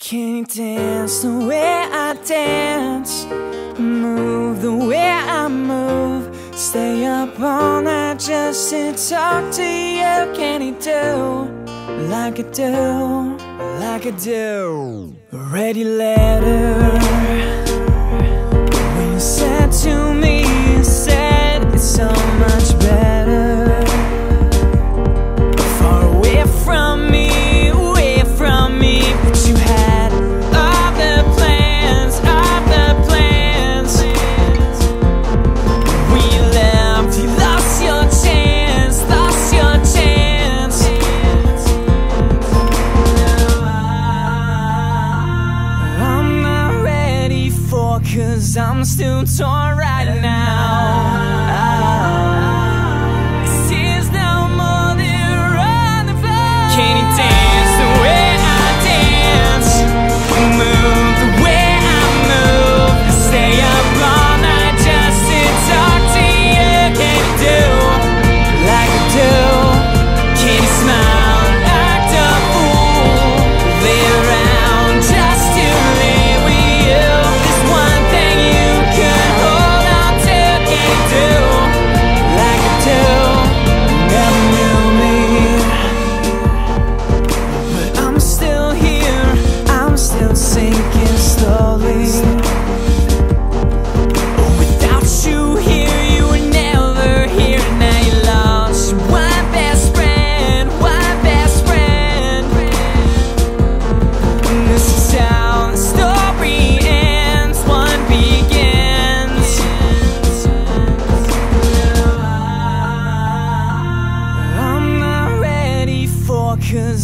Can you dance the way I dance? Move the way I move. Stay up all night just to talk to you. Can you do? Like I do, like I do. Ready letter. Cause I'm still torn right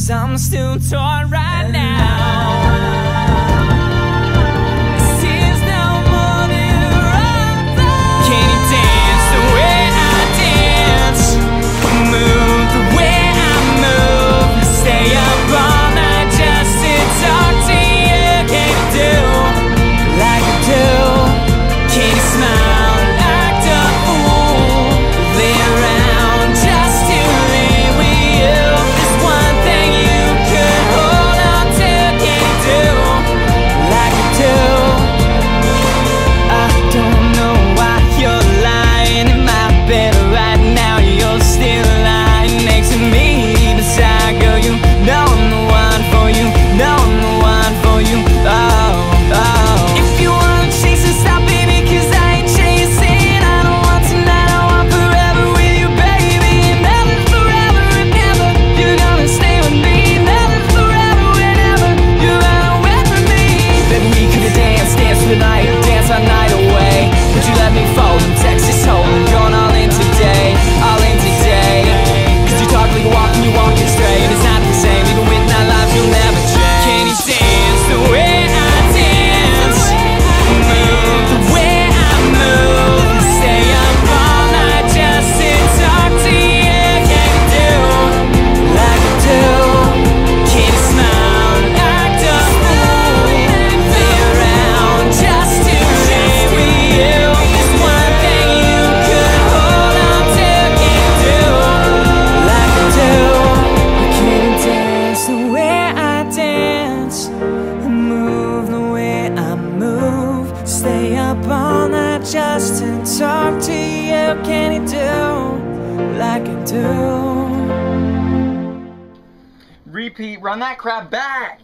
Cause I'm still torn right him can he do like I do? Repeat, run that crap back!